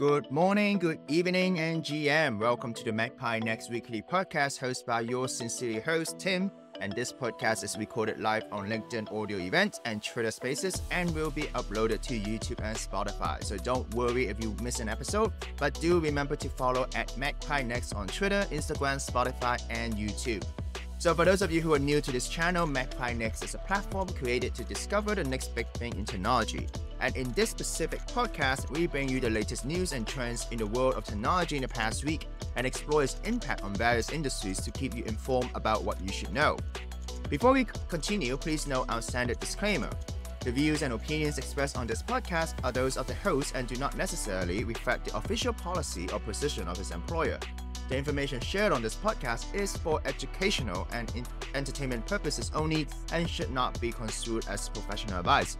Good morning, good evening, and GM. Welcome to the Magpie Next Weekly podcast hosted by your sincerely host, Tim. And this podcast is recorded live on LinkedIn audio events and Twitter spaces and will be uploaded to YouTube and Spotify. So don't worry if you miss an episode, but do remember to follow at Magpie Next on Twitter, Instagram, Spotify, and YouTube. So for those of you who are new to this channel, Magpie Next is a platform created to discover the next big thing in technology. And in this specific podcast, we bring you the latest news and trends in the world of technology in the past week and explore its impact on various industries to keep you informed about what you should know. Before we continue, please note our standard disclaimer. The views and opinions expressed on this podcast are those of the host and do not necessarily reflect the official policy or position of his employer. The information shared on this podcast is for educational and entertainment purposes only and should not be construed as professional advice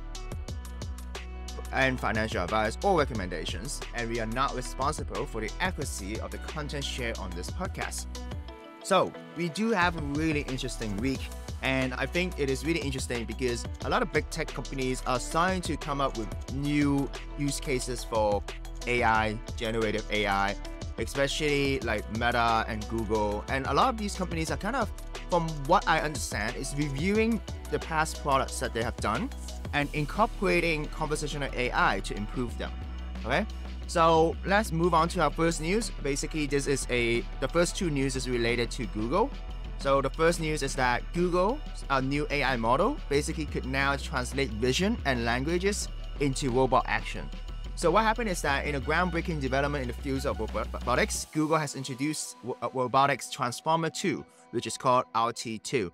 and financial advice or recommendations, and we are not responsible for the accuracy of the content shared on this podcast. So, we do have a really interesting week, and I think it is really interesting because a lot of big tech companies are starting to come up with new use cases for AI, generative AI, especially like Meta and Google. And a lot of these companies are kind of, from what I understand, is reviewing the past products that they have done and incorporating conversational AI to improve them. Okay. So let's move on to our first news. Basically, this is a the first two news is related to Google. So the first news is that Google, a new AI model, basically could now translate vision and languages into robot action. So what happened is that in a groundbreaking development in the fields of robotics, Google has introduced Robotics Transformer 2, which is called RT2.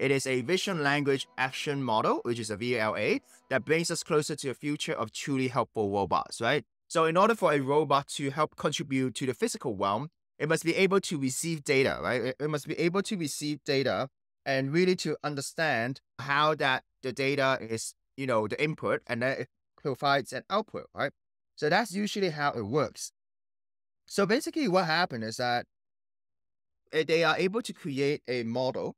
It is a vision language action model, which is a VLA, that brings us closer to a future of truly helpful robots, right? So in order for a robot to help contribute to the physical realm, it must be able to receive data, right? It must be able to receive data and really to understand how that the data is, you know, the input and then it provides an output, right? So that's usually how it works. So basically, what happened is that eh, they are able to create a model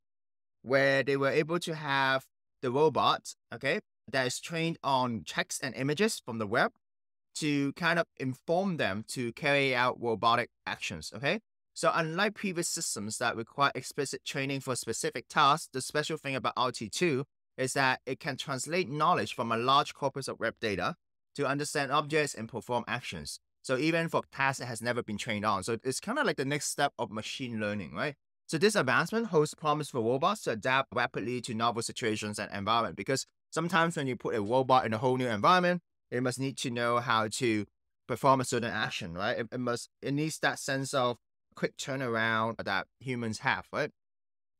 where they were able to have the robot, okay, that is trained on checks and images from the web to kind of inform them to carry out robotic actions, okay? So unlike previous systems that require explicit training for specific tasks, the special thing about RT2 is that it can translate knowledge from a large corpus of web data to understand objects and perform actions. So even for tasks it has never been trained on. So it's kind of like the next step of machine learning, right? So this advancement holds promise for robots to adapt rapidly to novel situations and environment because sometimes when you put a robot in a whole new environment, it must need to know how to perform a certain action, right? It, it must it needs that sense of quick turnaround that humans have, right?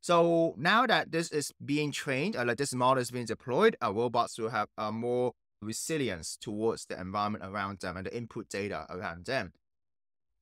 So now that this is being trained, uh, like this model is being deployed, our robots will have a more resilience towards the environment around them and the input data around them.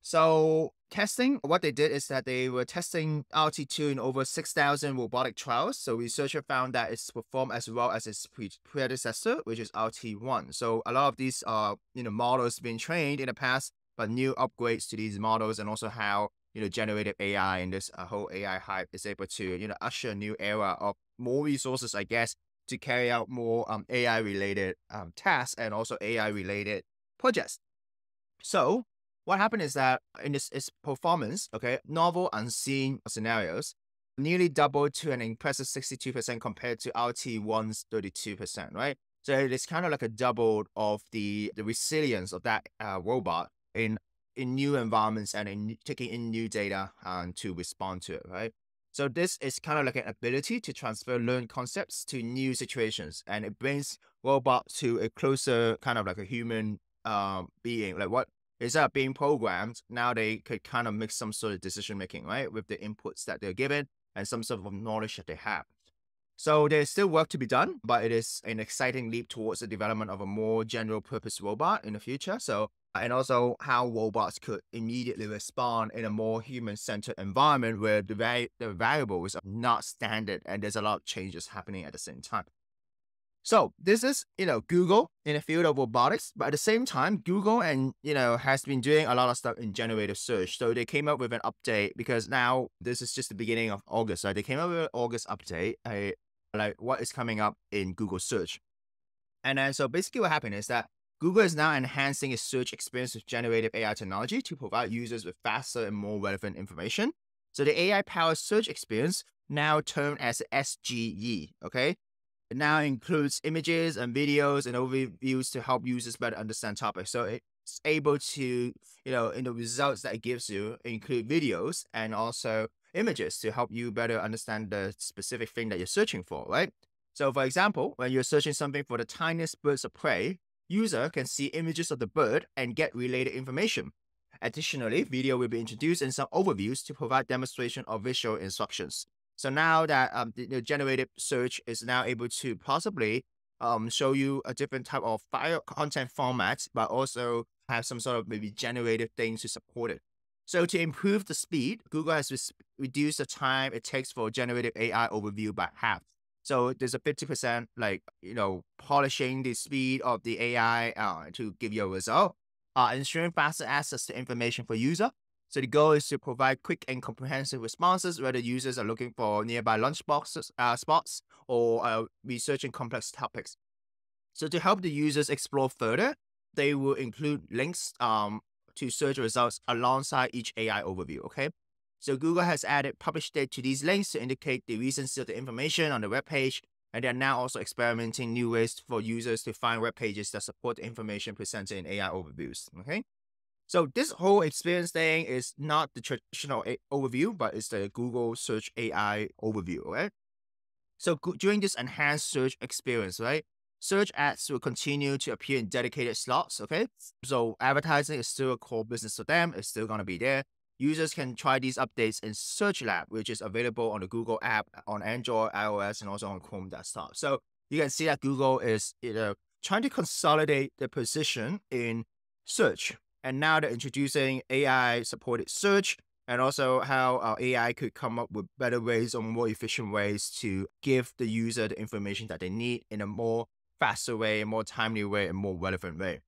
So testing, what they did is that they were testing RT2 in over 6,000 robotic trials. So researchers found that it's performed as well as its predecessor, which is RT1. So a lot of these are, you know, models being trained in the past, but new upgrades to these models and also how, you know, generative AI and this uh, whole AI hype is able to, you know, usher a new era of more resources, I guess, to carry out more um, AI related um, tasks and also AI related projects. So what happened is that in this its performance, okay, novel unseen scenarios nearly doubled to an impressive 62% compared to RT1's 32%, right? So it's kind of like a double of the the resilience of that uh, robot in in new environments and in taking in new data um, to respond to it, right? So this is kind of like an ability to transfer learned concepts to new situations, and it brings robot to a closer kind of like a human um, being. Like what is that being programmed? Now they could kind of make some sort of decision making, right, with the inputs that they're given and some sort of knowledge that they have. So there's still work to be done, but it is an exciting leap towards the development of a more general purpose robot in the future. So and also how robots could immediately respond in a more human-centered environment where the, the variables are not standard and there's a lot of changes happening at the same time. So this is, you know, Google in the field of robotics, but at the same time, Google and, you know, has been doing a lot of stuff in generative search. So they came up with an update because now this is just the beginning of August. So they came up with an August update, a, like what is coming up in Google search. And then so basically what happened is that Google is now enhancing its search experience with generative AI technology to provide users with faster and more relevant information. So the AI powered search experience, now termed as SGE, okay? It now includes images and videos and overviews to help users better understand topics. So it's able to, you know, in the results that it gives you, include videos and also images to help you better understand the specific thing that you're searching for, right? So for example, when you're searching something for the tiniest birds of prey, user can see images of the bird and get related information. Additionally, video will be introduced and some overviews to provide demonstration of visual instructions. So now that um, the, the generative search is now able to possibly um, show you a different type of file content format, but also have some sort of maybe generative things to support it. So to improve the speed, Google has reduced the time it takes for generative AI overview by half. So there's a 50% like, you know, polishing the speed of the AI uh, to give you a result, uh, ensuring faster access to information for user. So the goal is to provide quick and comprehensive responses, whether users are looking for nearby lunch boxes, uh, spots or uh, researching complex topics. So to help the users explore further, they will include links um, to search results alongside each AI overview, okay? So Google has added publish date to these links to indicate the recency of the information on the web page, and they are now also experimenting new ways for users to find web pages that support the information presented in AI overviews. Okay. So this whole experience thing is not the traditional a- overview, but it's the Google Search AI overview, right? So during this enhanced search experience, right, search ads will continue to appear in dedicated slots, okay? So advertising is still a core business for them. It's still going to be there users can try these updates in Search Lab, which is available on the Google app uh, on Android, iOS, and also on Chrome desktop. So you can see that Google is you know, trying to consolidate the position in search. And now they're introducing AI supported search and also how uh, our AI could come up with better ways or more efficient ways to give the user the information that they need in a more faster way, a more timely way, and more relevant way.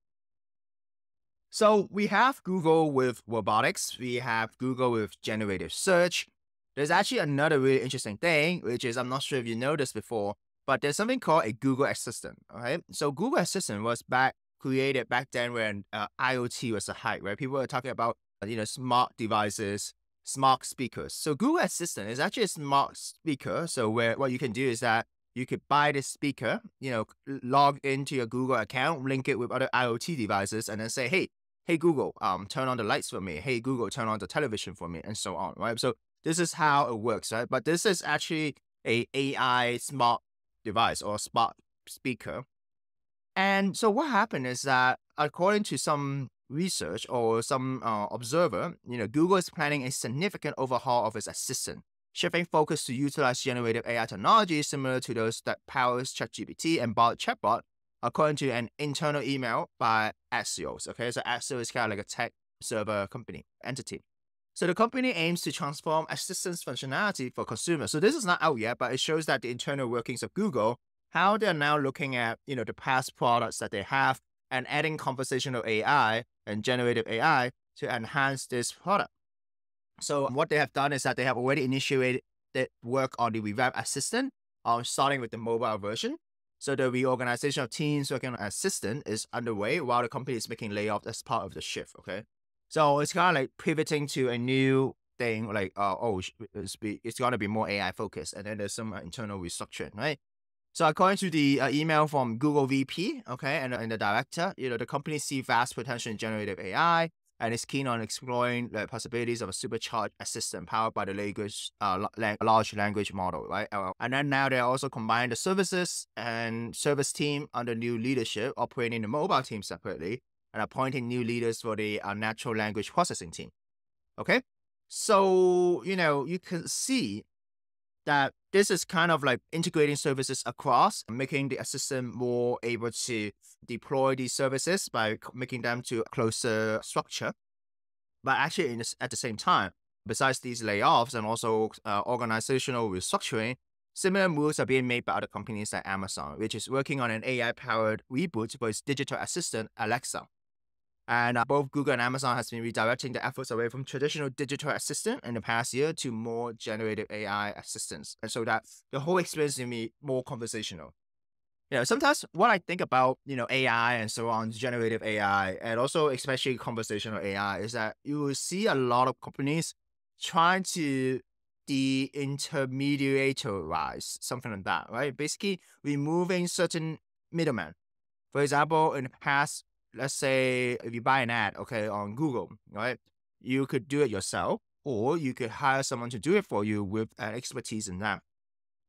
So we have Google with robotics, we have Google with generative search. There's actually another really interesting thing, which is I'm not sure if you noticed before, but there's something called a Google Assistant. Okay, so Google Assistant was back created back then when uh, IoT was a hype, right? People were talking about you know smart devices, smart speakers. So Google Assistant is actually a smart speaker. So where what you can do is that you could buy this speaker, you know, log into your Google account, link it with other IoT devices, and then say, hey, hey Google, um, turn on the lights for me. Hey Google, turn on the television for me, and so on, right? So this is how it works, right? But this is actually a AI smart device or smart speaker. And so what happened is that according to some research or some uh, observer, you know, Google is planning a significant overhaul of its assistant, shifting focus to utilize generative AI technology similar to those that powers ChatGPT and Bard chatbot according to an internal email by Axios. Okay, so Axios is kind of like a tech server company entity. So the company aims to transform assistance functionality for consumers. So this is not out yet, but it shows that the internal workings of Google, how they're now looking at you know the past products that they have and adding conversational AI and generative AI to enhance this product. So what they have done is that they have already initiated the work on the revamped assistant, um, starting with the mobile version. So the reorganization of teams working on assistant is underway while the company is making layoffs as part of the shift. Okay. So it's kind of like pivoting to a new thing, like, uh, oh, it's, it's going to be more AI focused. And then there's some internal restructuring, right? So according to the uh, email from Google VP, okay, and, and the director, you know, the company sees vast potential in generative AI and is keen on exploring the possibilities of a supercharged assistant powered by the language, uh, large language model, right? Uh, and then now they're also combining the services and service team under new leadership, operating the mobile team separately, and appointing new leaders for the uh, natural language processing team. Okay, so you know you can see that this is kind of like integrating services across, making the assistant more able to deploy these services by making them to a closer structure. But actually, this, at the same time, besides these layoffs and also uh, organizational restructuring, similar moves are being made by other companies like Amazon, which is working on an AI-powered reboot for its digital assistant, Alexa. And uh, both Google and Amazon has been redirecting the efforts away from traditional digital assistant in the past year to more generative AI assistants. And so that the whole experience will be more conversational. you know, sometimes what I think about, you know, AI and so on, generative AI, and also especially conversational AI, is that you will see a lot of companies trying to de-intermediarize something like that, right? Basically, removing certain middlemen. For example, in the past, let's say if you buy an ad, okay, on Google, right, you could do it yourself, or you could hire someone to do it for you with an expertise in that.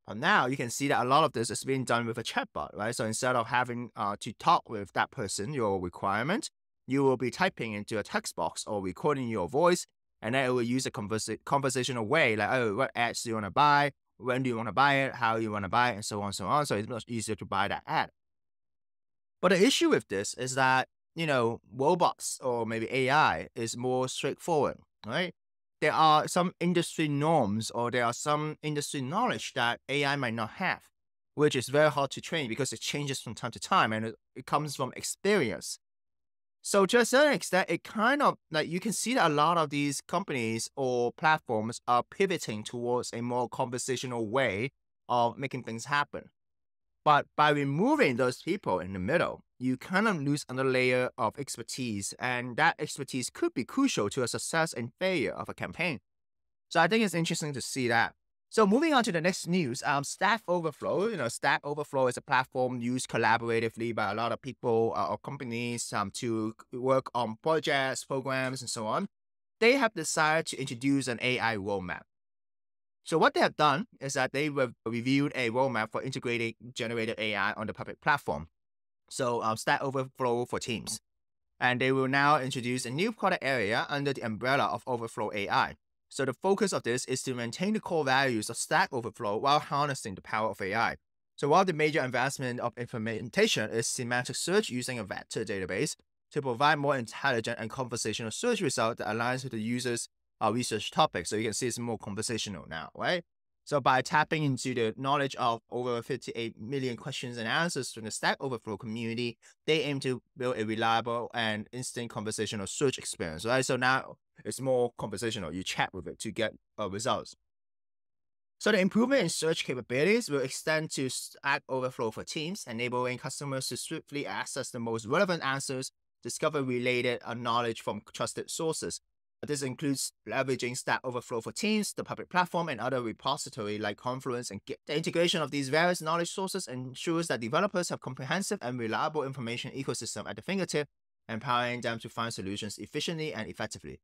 But now you can see that a lot of this is being done with a chatbot, right? So instead of having uh, to talk with that person, your requirement, you will be typing into a text box or recording your voice, and then it will use a conversa- conversational way, like, oh, what ads do you want to buy? When do you want to buy it? How you want to buy it? And so on and so on. So it's much easier to buy that ad. But the issue with this is that, you know, robots or maybe AI is more straightforward, right? there are some industry norms or there are some industry knowledge that AI might not have, which is very hard to train because it changes from time to time and it, it comes from experience. So to a certain extent, it kind of like you can see that a lot of these companies or platforms are pivoting towards a more conversational way of making things happen. But by removing those people in the middle, you kind of lose another layer of expertise, and that expertise could be crucial to a success and failure of a campaign. So I think it's interesting to see that. So moving on to the next news, um, Stack Overflow. You know, Stack Overflow is a platform used collaboratively by a lot of people uh, or companies um, to work on projects, programs, and so on. They have decided to introduce an AI roadmap. So what they have done is that they have reviewed a roadmap for integrating generative AI on the public platform. So uh, Stack Overflow for Teams. And they will now introduce a new product area under the umbrella of Overflow AI. So the focus of this is to maintain the core values of Stack Overflow while harnessing the power of AI. So while the major advancement of implementation is semantic search using a vector database to provide more intelligent and conversational search results that aligns with the user's uh, research topic. So you can see it's more conversational now, right? So by tapping into the knowledge of over 58 million questions and answers from the Stack Overflow community, they aim to build a reliable and instant conversational search experience, right? So now it's more conversational. You chat with it to get uh, results. So the improvement in search capabilities will extend to Stack Overflow for Teams, enabling customers to swiftly access the most relevant answers, discover related uh, knowledge from trusted sources, this includes leveraging Stack Overflow for Teams, the public platform, and other repository like Confluence and Git. The integration of these various knowledge sources ensures that developers have comprehensive and reliable information ecosystem at the fingertip, empowering them to find solutions efficiently and effectively.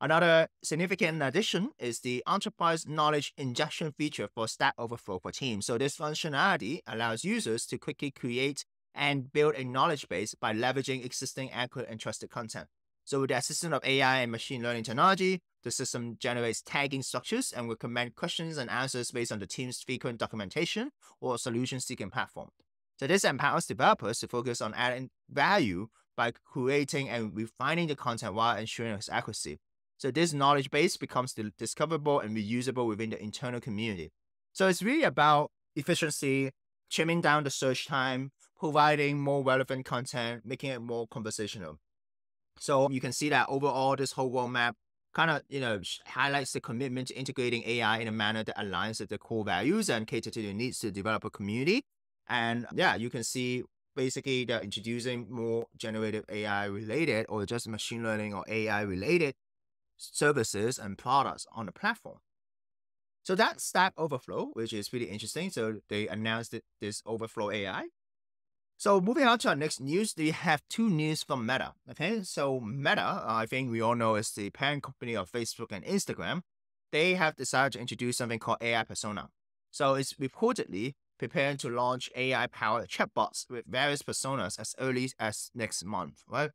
Another significant addition is the enterprise knowledge injection feature for Stack Overflow for Teams. So this functionality allows users to quickly create and build a knowledge base by leveraging existing accurate and trusted content. So with the assistance of AI and machine learning technology, the system generates tagging structures and will recommend questions and answers based on the team's frequent documentation or solution seeking platform. So this empowers developers to focus on adding value by creating and refining the content while ensuring its accuracy. So this knowledge base becomes discoverable and reusable within the internal community. So it's really about efficiency, trimming down the search time, providing more relevant content, making it more conversational. So you can see that overall, this whole roadmap kind of, you know, highlights the commitment to integrating AI in a manner that aligns with the core values and cater to the needs of the developer community. And yeah, you can see basically they're introducing more generative AI related or just machine learning or AI related services and products on the platform. So that's Stack Overflow, which is pretty interesting. So they announced this Overflow AI. So moving on to our next news, we have two news from Meta. Okay, so Meta, I think we all know is the parent company of Facebook and Instagram. They have decided to introduce something called AI Persona. So it's reportedly preparing to launch AI-powered chatbots with various personas as early as next month, right?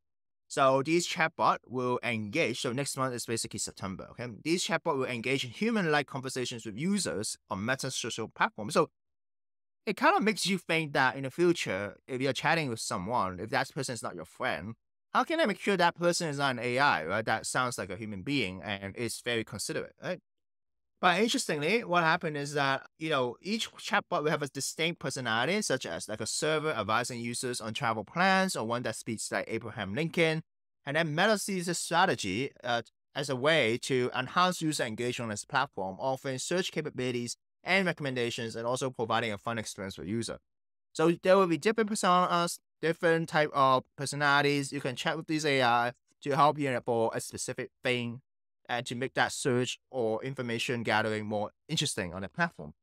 So these chatbot will engage. So next month is basically September. Okay, these chatbot will engage in human-like conversations with users on Meta social platforms. So it kind of makes you think that in the future, if you're chatting with someone, if that person is not your friend, how can I make sure that person is not an AI, right? That sounds like a human being and is very considerate, right? But interestingly, what happened is that, you know, each chatbot will have a distinct personality, such as like a server advising users on travel plans or one that speaks like Abraham Lincoln. And then Meta sees this strategy uh, as a way to enhance user engagement on its platform, offering search capabilities and recommendations and also providing a fun experience for user. So there will be different personas, different type of personalities. You can chat with these AI to help you for a specific thing and to make that search or information gathering more interesting on the platform.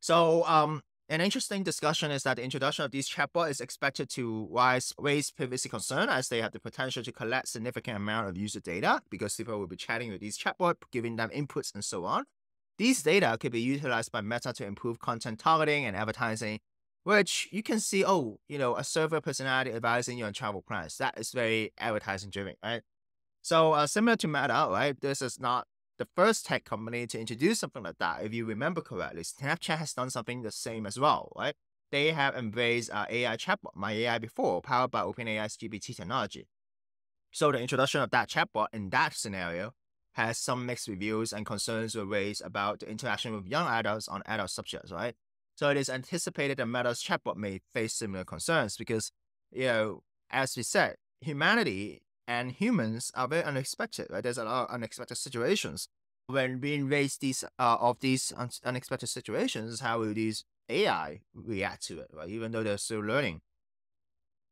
So um, an interesting discussion is that the introduction of these chatbot is expected to rise, raise privacy concern as they have the potential to collect significant amount of user data because people will be chatting with these chatbot, giving them inputs and so on. These data could be utilized by Meta to improve content targeting and advertising, which you can see, oh, you know, a server personality advising you on travel plans. That is very advertising driven, right? So uh, similar to Meta, right? This is not the first tech company to introduce something like that. If you remember correctly, Snapchat has done something the same as well, right? They have embraced uh, AI chatbot, My AI before, powered by OpenAI's GPT technology. So the introduction of that chatbot in that scenario has some mixed reviews and concerns were raised about the interaction with young adults on adult subjects, right? So it is anticipated that Meta's chatbot may face similar concerns because, you know, as we said, humanity and humans are very unexpected, right? There's a lot of unexpected situations. When being raised these uh, of these un- unexpected situations, how will these AI react to it, right? Even though they're still learning.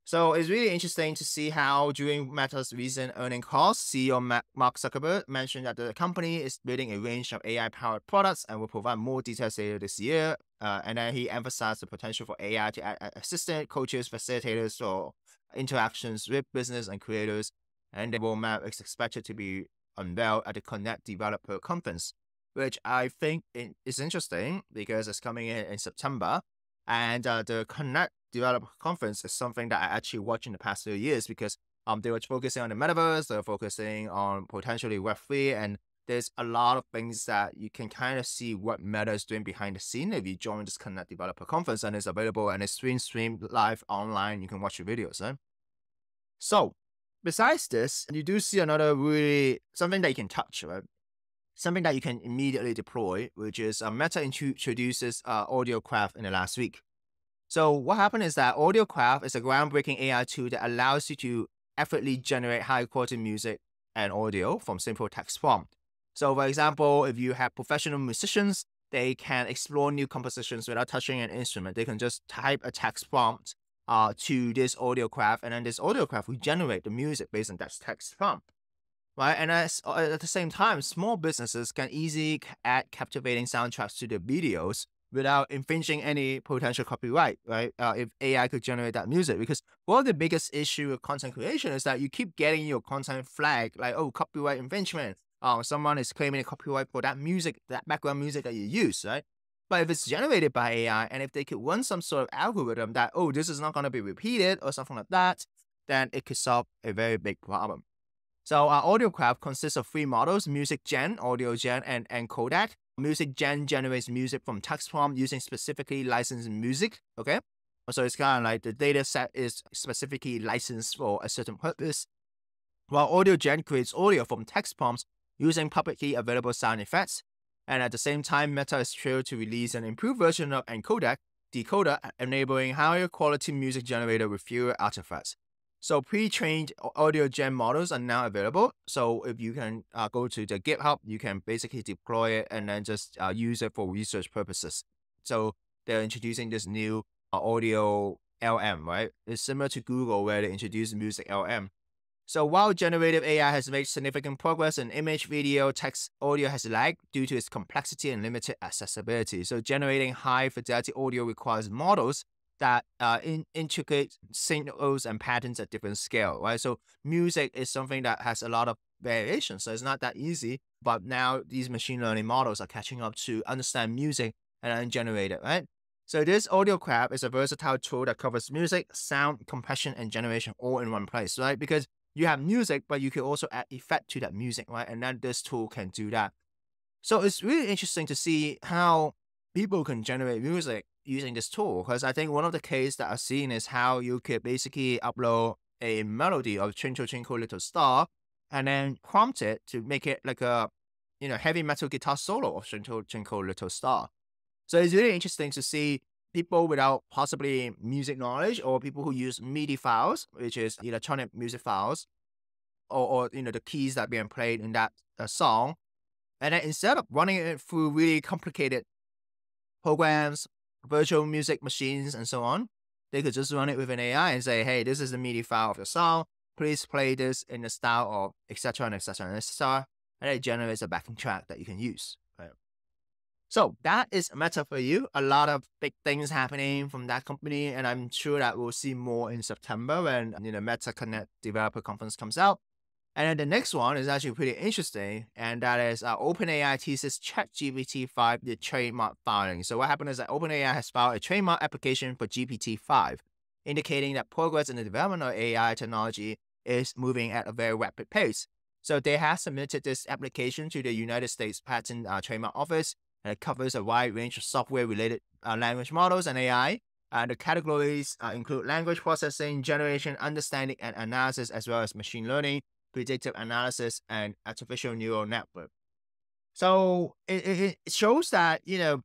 So it's really interesting to see how during Meta's recent earning calls, CEO Mark Zuckerberg mentioned that the company is building a range of AI-powered products and will provide more details later this year. Uh, and then he emphasized the potential for AI to add assistant, coaches, facilitators, or interactions with business and creators and the roadmap is expected to be unveiled at the Connect Developer Conference, which I think is interesting because it's coming in in September. And uh, the Connect Developer Conference is something that I actually watched in the past few years because um, they were focusing on the metaverse, they're focusing on potentially Web3, and there's a lot of things that you can kind of see what Meta is doing behind the scene if you join this Connect Developer Conference and it's available and it's streamed, live online. You can watch the videos. Right? So besides this, you do see another really something that you can touch, right? Something that you can immediately deploy, which is uh, Meta introduces uh, AudioCraft in the last week. So what happened is that AudioCraft is a groundbreaking AI tool that allows you to effortlessly generate high quality music and audio from simple text prompt. So for example, if you have professional musicians, they can explore new compositions without touching an instrument. They can just type a text prompt uh, to this AudioCraft, and then this AudioCraft will generate the music based on that text prompt. Right, and as, uh, at the same time, small businesses can easily add captivating soundtracks to their videos without infringing any potential copyright, right? Uh, if AI could generate that music, because one of the biggest issue with content creation is that you keep getting your content flagged, like oh copyright infringement. Oh, someone is claiming a copyright for that music, that background music that you use, right? But if it's generated by AI and if they could run some sort of algorithm that, oh, this is not going to be repeated or something like that, then it could solve a very big problem. So our audio AudioCraft consists of three models, Music Gen, Audio Gen, and, and. Music Gen generates music from text prompt using specifically licensed music, okay? So it's kind of like the data set is specifically licensed for a certain purpose. While Audio Gen creates audio from text prompts using publicly available sound effects, and at the same time, Meta is thrilled to release an improved version of Encodec, Decoder, enabling higher quality music generator with fewer artifacts. So pre-trained audio gen models are now available. So if you can uh, go to the GitHub, you can basically deploy it and then just uh, use it for research purposes. So they're introducing this new uh, audio LM, right? It's similar to Google where they introduced Music LM. So while generative AI has made significant progress in image, video, text, audio has lagged due to its complexity and limited accessibility. So generating high fidelity audio requires models that uh, in, intricate signals and patterns at different scale, right? So music is something that has a lot of variation, so it's not that easy. But now these machine learning models are catching up to understand music and generate it, right? So this AudioCraft is a versatile tool that covers music, sound, compression, and generation all in one place, right? Because you have music, but you can also add effect to that music, right? And then this tool can do that. So it's really interesting to see how people can generate music using this tool. Because I think one of the cases that I've seen is how you could basically upload a melody of Twinkle Twinkle Little Star and then prompt it to make it like a you know heavy metal guitar solo of Twinkle Twinkle Little Star. So it's really interesting to see people without possibly music knowledge or people who use MIDI files, which is electronic music files, or, or you know the keys that being played in that uh, song, and then instead of running it through really complicated programs, virtual music machines and so on. They could just run it with an AI and say, hey, this is the MIDI file of the song. Please play this in the style of etc. and etc. and etc. And it generates a backing track that you can use. So that is Meta for you. A lot of big things happening from that company, and I'm sure that we'll see more in September when you know Meta Connect Developer Conference comes out. And then the next one is actually pretty interesting, and that is uh, OpenAI teases ChatGPT 5 the trademark filing. So what happened is that OpenAI has filed a trademark application for GPT-5, indicating that progress in the development of AI technology is moving at a very rapid pace. So they have submitted this application to the United States Patent uh, Trademark Office, and it covers a wide range of software-related uh, language models and AI. Uh, the categories uh, include language processing, generation, understanding, and analysis, as well as machine learning, predictive analysis, and artificial neural network. So it, it, it shows that, you know,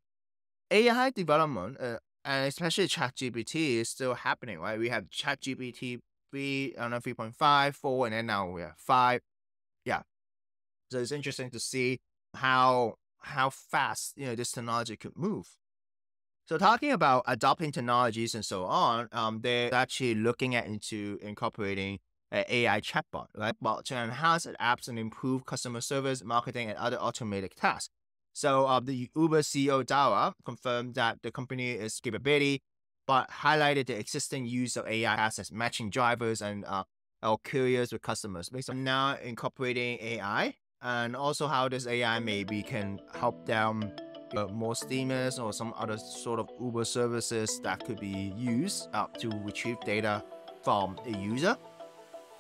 AI development, uh, and especially ChatGPT is still happening, right? We have ChatGPT 3, I don't know, 3.5, 4, and then now we have 5. Yeah. So it's interesting to see how how fast, you know, this technology could move. So talking about adopting technologies and so on, um, they're actually looking at into incorporating AI chatbot, right? Well, to enhance apps and improve customer service, marketing, and other automated tasks. So uh, the Uber CEO Dara confirmed that the company is capability, but highlighted the existing use of AI as matching drivers and uh, our couriers with customers. Based on now incorporating AI and also how this AI maybe can help them uh, more steamers or some other sort of Uber services that could be used uh, to retrieve data from a user.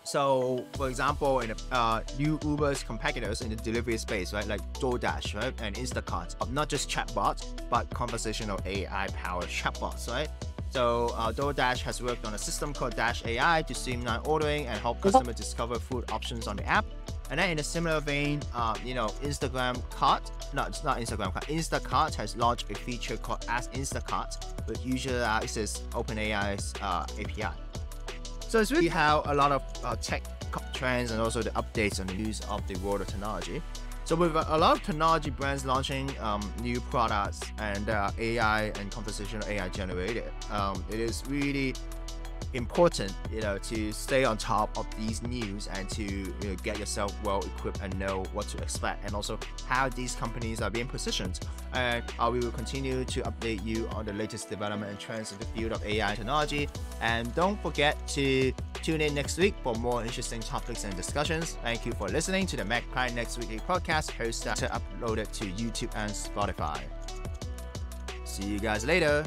So, for example, in uh, new Uber's competitors in the delivery space, right, like DoorDash, right, and Instacart, not just chatbots, but conversational AI-powered chatbots, right? So, uh, DoorDash has worked on a system called Dash AI to streamline ordering and help customers discover food options on the app. And then in a similar vein, uh, you know, Instagram Cart, no, it's not Instagram Cart, Instacart has launched a feature called Ask Instacart, which usually access OpenAI's uh, API. So it's really how a lot of uh, tech trends and also the updates on the use of the world of technology. So with a lot of technology brands launching um, new products and uh, AI and conversational AI generated, um, it is really important, you know, to stay on top of these news and to you know, get yourself well equipped and know what to expect and also how these companies are being positioned. And uh, we will continue to update you on the latest development and trends in the field of AI technology. And don't forget to tune in next week for more interesting topics and discussions. Thank you for listening to the Magpie Next Weekly podcast, hosted uploaded to YouTube and Spotify. See you guys later.